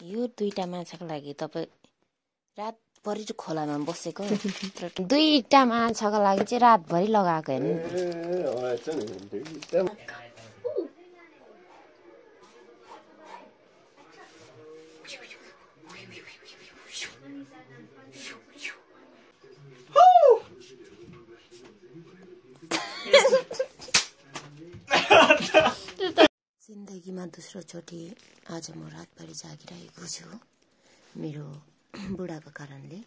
यो दुईटा माछाको लागि तपाईँ रातभरि खोलामा बसेको? दुईटा माछाको लागि चाहिँ रातभरि लगाएको हेर्नु जिन्दगीमा दोस्रोचोटि आज म रातभरि जागिरहेको छु। मेरो बुढाको कारणले।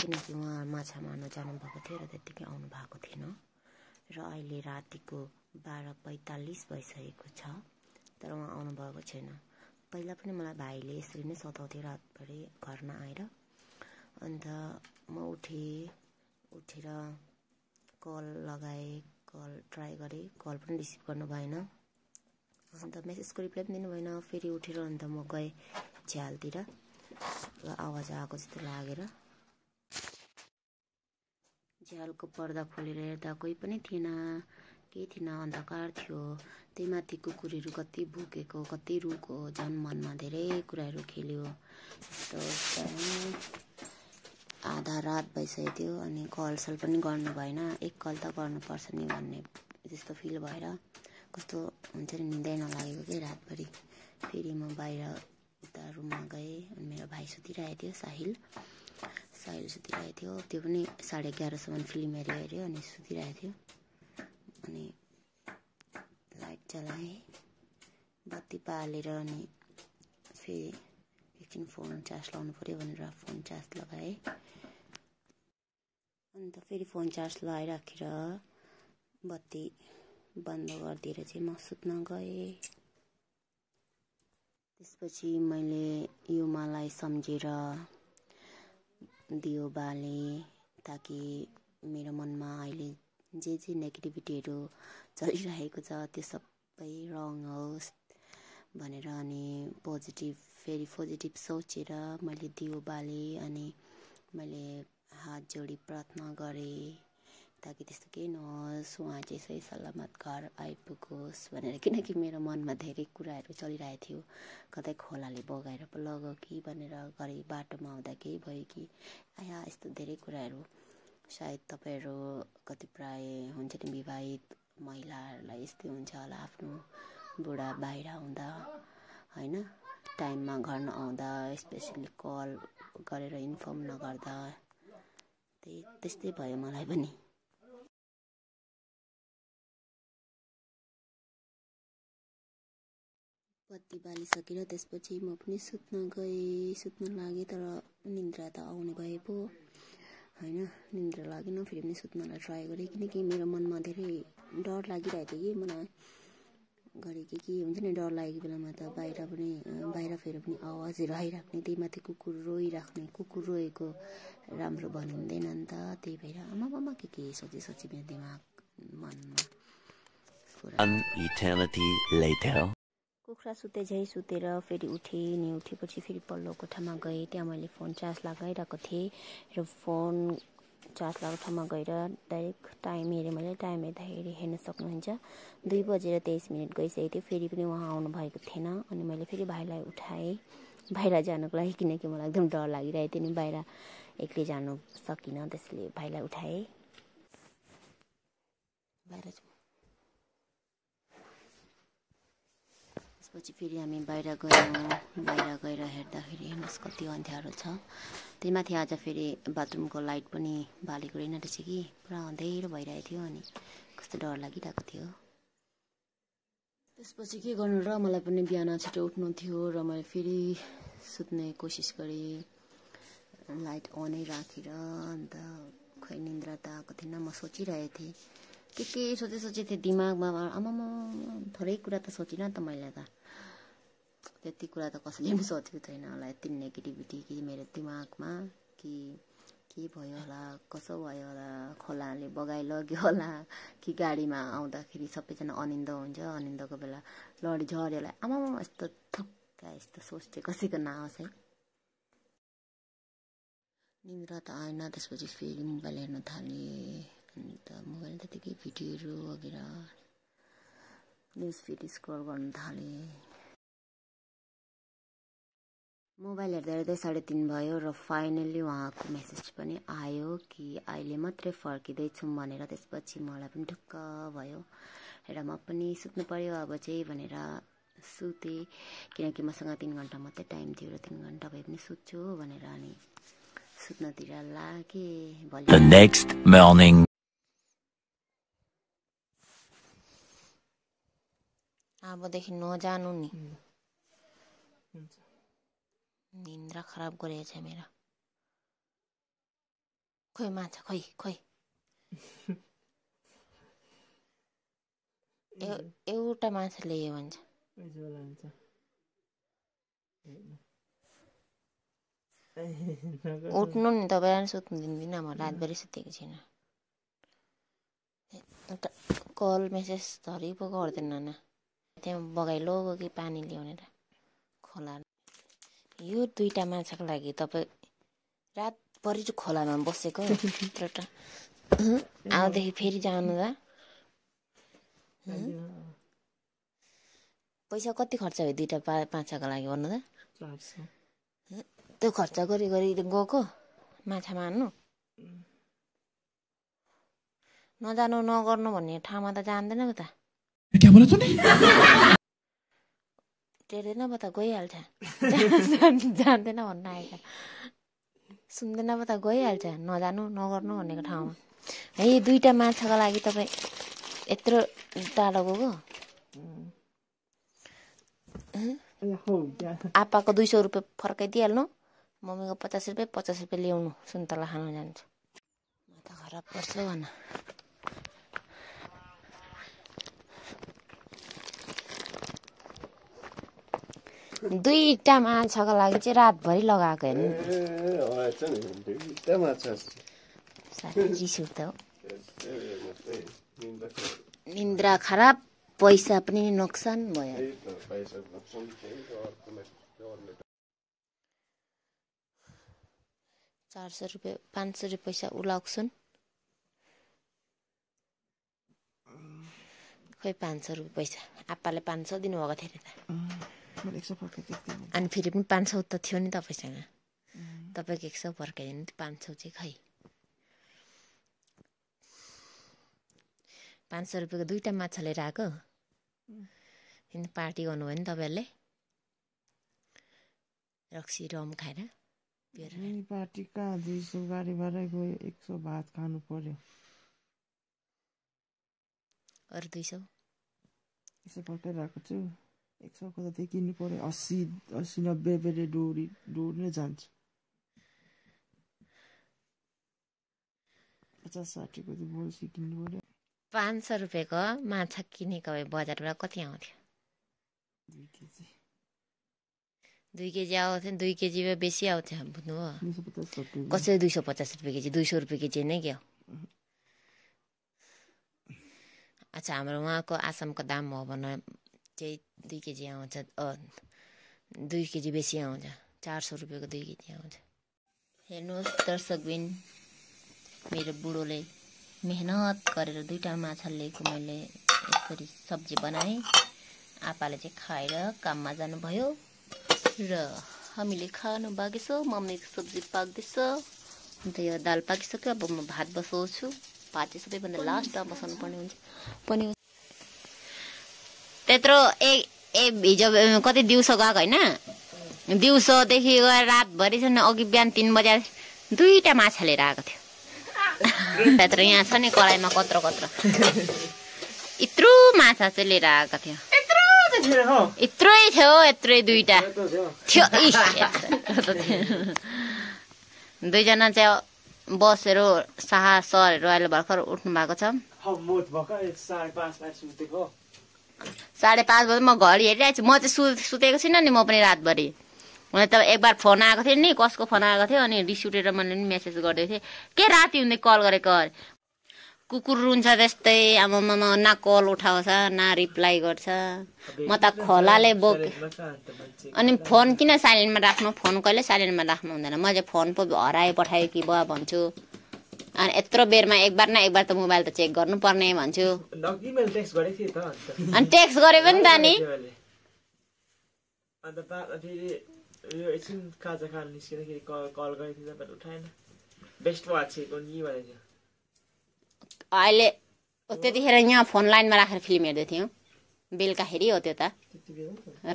किनकि उहाँ माछा मार्न जानुभएको थियो र त्यत्तिकै आउनु भएको थिएन। र अहिले रातिको बाह्र पैँतालिस भइसकेको छ। तर उहाँ आउनुभएको छैन। पहिला पनि मलाई भाइले यसरी नै सताउँथ्यो रातभरि घरमा आएर। अन्त म उठेँ उठेर कल लगाएँ कल ट्राई गरेँ। कल पनि रिसिभ गर्नु भएन। अन्त मेसेजको रिप्लाई पनि दिनु भएन फेरि उठेर अन्त म गएँ झ्यालतिर। आवाज आएको जस्तो लागेर। झ्यालको पर्दा खोलेर हेर्दा कोही पनि थिएन। केही थिएन? अन्धकार थियो। त्यही माथि कुकुरहरू कति भुकेको कति रुको झन् मनमा धेरै कुराहरू खेल्यो। आधा रात भइसकेको थियो अनि कलसल पनि गर्नु भएन। एक कल त गर्नुपर्छ नि भन्ने त्यस्तो फिल भएर कस्तो हुन्छ नि निन्दै नलागेको कि रातभरि। फेरि म बाहिर उता रुममा गएँ अनि मेरो भाइ सुतिरहेको थियो साहिल। साहिल सुतिरहेको थियो। त्यो पनि साढे एघारसम्म फिल्म हेऱ्यो हेऱ्यो अनि सुतिरहेको थियो। अनि लाइट चलाएँ बत्ती बालेर अनि फेरि एकछिन फोन चार्ज लाउनु पऱ्यो भनेर फोन चार्ज लगाएँ। अन्त फेरि फोन चार्ज लगाइराखेर बत्ती बन्द गरिदिएर चाहिँ म सुत्न गएँ। त्यसपछि मैले यो मलाई सम्झेर दियो बाले ताकि मेरो मनमा अहिले जे जे नेगेटिभिटीहरू चलिरहेको छ त्यो सबै रङ होस् भनेर अनि पोजिटिभ फेरि पोजिटिभ सोचेर मैले दियो बाले अनि मैले हात जोडी प्रार्थना गरेँ। ताकि त्यस्तो केही नहोस् उहाँ चाहिँ सही सलामत घर आइपुगोस् भनेर। किनकि मेरो मनमा धेरै कुराहरू चलिरहेको थियो। कतै खोलाले बगाएर पो लग्यो कि भनेर घरि बाटोमा आउँदा केही भयो कि? आया यस्तो धेरै कुराहरू। सायद तपाईँहरू कति प्राय हुन्छ नि विवाहित महिलाहरूलाई यस्तै हुन्छ होला आफ्नो बुढा बाहिर आउँदा होइन? टाइममा घर नआउँदा स्पेसली कल गरेर इन्फर्म नगर्दा। त्यही त्यस्तै भयो मलाई पनि। बत्ती बालिसकेर त्यसपछि म पनि सुत्न गएँ। सुत्न लागेँ तर निन्द्रा त आउने भए पो होइन? निन्द्रा लागेन फेरि पनि सुत्नलाई ट्राई गरेँ। किनकि मेरो मनमा धेरै डर लागिरहेको थियो कि मलाई घरि के के हुन्छ नि डर लागेको बेलामा त बाहिर पनि बाहिर फेरि पनि आवाजहरू आइराख्ने त्यही माथि कुकुर रोइराख्ने कुकुर रोएको राम्रो भनिँदैन नि त। त्यही भएर आमा मामा के के सोची सोची मेरो दिमाग मनमा. कुखुरा सुते झै सुतेर फेरि उठेँ नि उठेपछि फेरि पल्लो कोठामा गएँ। त्यहाँ मैले फोन चार्ज लगाइरहेको थिएँ र फोन चार्ज लगाएको ठाउँमा गएर डाइरेक्ट टाइम हेरेँ। मैले टाइम हेर्दाखेरि हेर्न सक्नुहुन्छ। दुई बजेर तेइस मिनट गइसकेको थियो। फेरि पनि उहाँ आउनु भएको थिएन अनि मैले फेरि भाइलाई उठाएँ। बाहिर जानुको लागि किनकि मलाई एकदम डर लागिरहेको थियो नि। बाहिर एक्लै जानु सकिनँ त्यसले भाइलाई उठाएँ। बाहिर त्यसपछि फेरि हामी बाहिर गयौँ बाहिर गएर हेर्दाखेरि हेर्नुहोस् कति अँध्यारो छ। त्यही माथि आज फेरि बाथरुमको लाइट पनि बालेको रहेन रहेछ कि? पुरा अँध्यारो भइरहेको थियो अनि कस्तो डर लागिरहेको थियो। त्यसपछि के गर्नु र? मलाई पनि बिहान छिटो उठ्नु थियो र मैले फेरि सुत्ने कोसिस गरेँ। लाइट अनै राखेर अन्त खै निन्द्रा त आएको थिएन। म सोचिरहेको थिएँ। के के सोचे सोचेको थिएँ? दिमागमा आमामा थोरै कुरा त सोचिनँ त मैले त। त्यति कुरा त कसैले पनि सोचेको छैन होला। यति नेगेटिभिटी कि मेरो दिमागमा कि के भयो होला कसो भयो होला खोलाले बगाइ लग्यो होला कि गाडीमा आउँदाखेरि सबैजना अनिन्द हुन्छ अनिन्दको बेला लडी झऱ्यो होला। आमामा यस्तो थुक्का यस्तो सोच चाहिँ कसैको नआओस् है निन्द्रा त आएन त्यसपछि फेरि मोबाइल हेर्न थालेँ। अन्त मोबाइल त्यतिकै भिडियोहरू वगेरा न्युज फिड स्क्रल गर्न थालेँ। मोबाइल हेर्दा हेर्दै साढे तिन भयो र फाइनल्ली उहाँको मेसेज पनि आयो कि अहिले मात्रै फर्किँदैछौँ भनेर। त्यसपछि मलाई पनि ढुक्क भयो र म पनि सुत्नु पऱ्यो अब चाहिँ भनेर सुतेँ। किनकि मसँग तिन घन्टा मात्रै टाइम थियो र तिन घन्टा भए पनि सुत्छु भनेर अनि सुत्नतिर लागेँ morning. अबदेखि नजानु नि। निन्द्रा खराब गरेछ मेरो। खोइ माछा खोइ खोइ। एउटा माछा ल्यायो भन्छ। उठ्नु नि तपाईँलाई नि सुत्नु दिँदिनँ म रातभरि सुतेको छुइनँ कल मेसेज धरि पो गर्दैन न। त्यहाँ बगाइ लगो कि पानी ल्याउने र खोला यो दुईवटा माछाको लागि तपाईँ रातभरि चाहिँ खोलामा बसेको त्यत्रो टा आउँदेखि फेरि जानु त पैसा कति खर्च भयो दुइटा पा माछाको लागि भन्नु त? त्यो खर्च गरी गरी गएको माछा मार्नु? नजानु नगर्नु भन्ने ठाउँमा त जान्दैन त। टेर्दैन पो त गइहाल्छ। जान- जान्दैन भन्न आएछ। सुन्दैन पो त गइहाल्छ। नजानु नगर्नु भनेको ठाउँमा। है दुईवटा माछाको लागि तपाईँ यत्रो टाढो गएको? आप्पाको दुई सौ रुपियाँ फर्काइदिइहाल्नु। मम्मीको पचास रुपियाँ पचास रुपियाँ ल्याउनु। सुन्तला खानु जान्छु। माथा खराब पर्छ भन। दुईवटा माछाको लागि चाहिँ रातभरि लगाएको हेर्नु। निन्द्रा खराब। पैसा पनि नोक्सान भयो। चार सौ रुपियाँ पाँच सौ रुपियाँ पैसा उलाउँछन् खोइ पाँच सौ रुपियाँ पैसा। आप्पाले पाँच सौ दिनुभएको थियो अरे त। अनि फेरि पनि पाँच सौ त थियो नि तपाईँसँग। तपाईँको एक सौ फर्काइदिनु त्यो पाँच सौ चाहिँ खै। पाँच सौ रुपियाँको दुईवटा माछा लिएर आएको। पार्टी गर्नुभयो नि तपाईँहरूले। रक्सी रम खाएर। पार्टी कहाँ? दुई सौ गाडी भाडा गयो एक सौ भात खानु पर्यो। अरू दुई सौ। यसो फर्काइरहेको छु। एक सौको त त्यही किन्नु पर्यो अस्सी अस्सी नब्बे रुपियाँले डोरी डोरी नै जान्छ पचास साठीको चाहिँ बोल्सी किन्नु पर्यो पाँच सौ रुपियाँको माछा किनेको भए बजारबाट कति आउँथ्यो? दुई केजी। दुई केजी आउँथ्यो दुई केजीमा बेसी आउँथ्यो सौ पचास रुपियाँ कसरी दुई सौ पचास रुपियाँ केजी? दुई सौ रुपियाँ केजी नै क्या हो? अच्छा हाम्रो उहाँको आसामको दाम हो भने चाहिँ दुई केजी आउँछ दुई केजी बेसी आउँछ चार सौ रुपियाँको दुई केजी आउँछ। हेर्नुहोस् दर्शकबिन मेरो बुढोले मेहनत गरेर दुईवटा माछा लिएको मैले यसरी सब्जी बनाएँ। आपाले चाहिँ खाएर काममा जानुभयो र हामीले खानु बाँकी छ मम्मीको सब्जी पाक्दैछ। अन्त यो दाल पाकिसक्यो अब म भात बसाउँछु। भात चाहिँ सबैभन्दा लास्टमा बसाउनु पर्ने हुन्छ। पनि त्यत्रो ए ए हिजो कति दिउँसो गएको होइन? दिउँसोदेखि गएर रातभरि छ नि अघि बिहान तिन बजे दुईवटा माछा लिएर आएको थियो। त्यत्रो यहाँ छ नि कराईमा कत्रो कत्रो। यत्रो माछा चाहिँ लिएर आएको थियो। यत्रै थियो यत्रै दुईवटा। थियो। यत्रो। दुईजना चाहिँ बसहरू साहा सरहरू अहिले भर्खर उठ्नु भएको छ साढे पाँच बजी म घडी हेरिरहेको छु। म चाहिँ सु सुतेको छुइनँ नि म पनि रातभरि। मलाई त एक बार फोन आएको थियो नि कसको फोन आएको थियो अनि रिस उठेर मैले पनि मेसेज गर्दै थिएँ। के राति हुँदै कल गरेको? अरे कुकुर रुन्छ त्यस्तै आमामा न कल उठाउँछ न रिप्लाई गर्छ। म त खोलाले बोक अनि फोन किन साइलेन्टमा राख्नु? फोन कहिले साइलेन्टमा राख्नु हुँदैन। म चाहिँ फोन पो हराए पठायो कि भन्छु। अनि यत्रो बेरमा एक बार न एक बार त मोबाइल त चेक गर्नुपर्ने भन्छु। अनि टेक्स्ट गरे पनि त नि। अहिले त्यतिखेर यहाँ फोन लाइनमा राखेर फिल्म हेर्दै थियौँ। बेलुकाखेरि हो त्यो त।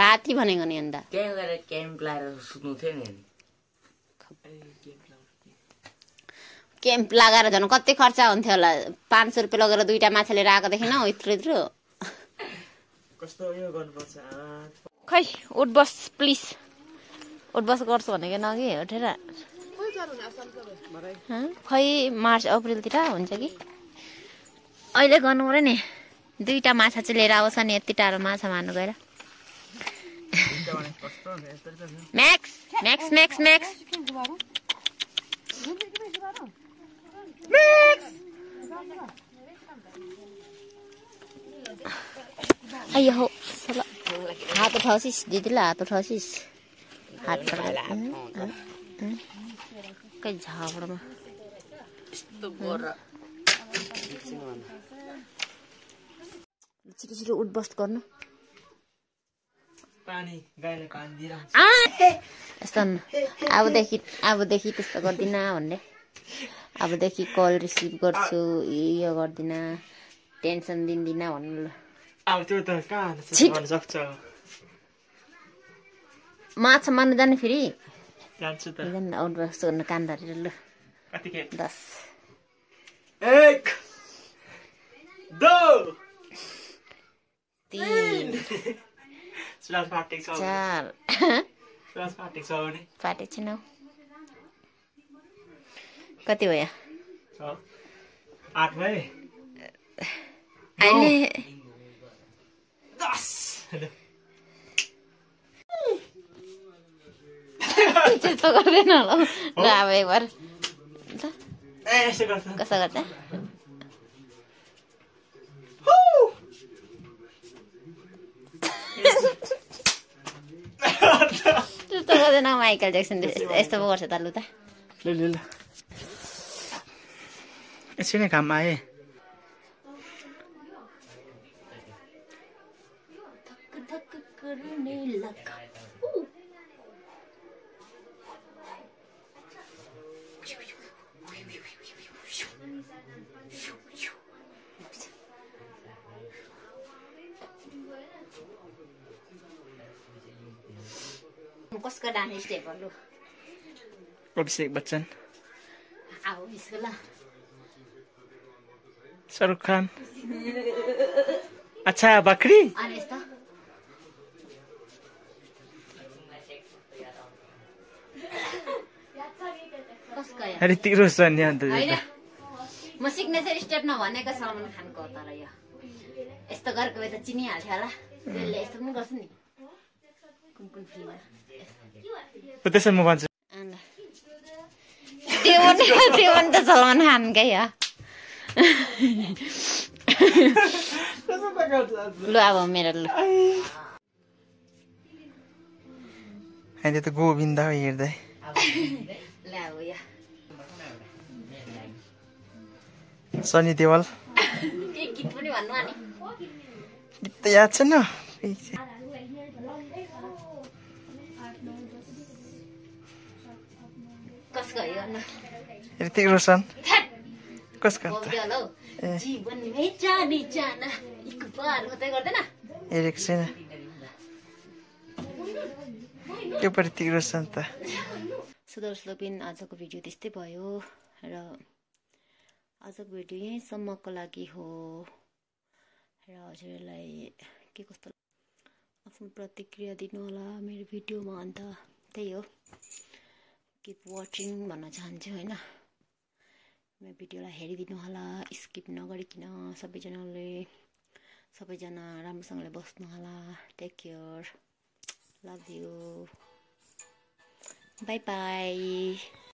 राति भनेको नि अन्त। त्यहाँ गएर क्याम्प लगाएर झन् कति खर्च हुन्थ्यो होला? पाँच सय रुपियाँ लगेर दुइटा माछा लिएर आएको देखिन हौ यत्रो यत्रो खै उठ बस प्लिज। उठ बस गर्छु भनेको नगि उठेर। हँ? खै मार्च अप्रिलतिर हुन्छ कि? अहिले गर्नु पऱ्यो नि। दुईवटा माछा चाहिँ लिएर आउँछ नि यति टाढो माछा मार्नु गएर। Max Max Max Max. अयो हो सला हात उठाउँछिस् दिदीलाई हात उठाउँछिस् हात पड्का कहीँ झापडमा छिटो छिटो उठबस्ट गर्नु पानी गाईलाई पानी दिइरहन्छ आ! यस्तो न अबदेखि अबदेखि त्यस्तो गर्दिनँ भन्ने अबदेखि कल रिसिभ गर्छु यो गर्दिनँ टेन्सन दिँदिनँ भन्नु ल। माछा मार्नु जाने फेरि? कान धरेर ल। दस। एक दो तिन। चार। फाटेको छैन कति भयो? अहिले त्यस्तो गर्दैन होला। ल अब एकबार कसो गर्छ? त्यस्तो गर्दैन माइकल ज्याक्सन। यस्तो पो गर्छ त लु त। एकछिन काम आएँ कसको डान्स स्टेपहरू अभिषेक बच्चन आऊ यसको ल शाहरुख खान। अच्छा बकरी? ऋतिक रोशन नि अन्त होइन। म सिग्नेचर स्टेप नभनेको सलमान खानको तर यो। यस्तो गरेको भए त चिनिहाल्थ्यो होला। त्यसले यस्तो पनि गर्छ नि। कुन कुन फिल्ममा त्यसो म भन्छु। अन्त। त्यो पनि त्यो पनि त सलमान खानकै हो। लु अब मेरो लु। अहिले त गोविन्द हेर्दै। सनी देवल। गीत त याद छैन। ऋतिक रोशन। कसको हेरेको छैन। ऋतिक रोशन त। सो दर्शकबिन आजको भिडियो त्यस्तै भयो र आजको भिडियो यहीँसम्मको लागि हो। र हजुरहरूलाई के कस्तो आफ्नो प्रतिक्रिया दिनु होला मेरो भिडियोमा। अन्त त्यही हो। किप वाचिङ भन्न चाहन्छु होइन? मेरो भिडियोलाई हेरिदिनु होला स्किप नगरिकन सबैजनाले सबैजना राम्रोसँगले बस्नु होला। Take care love you bye bye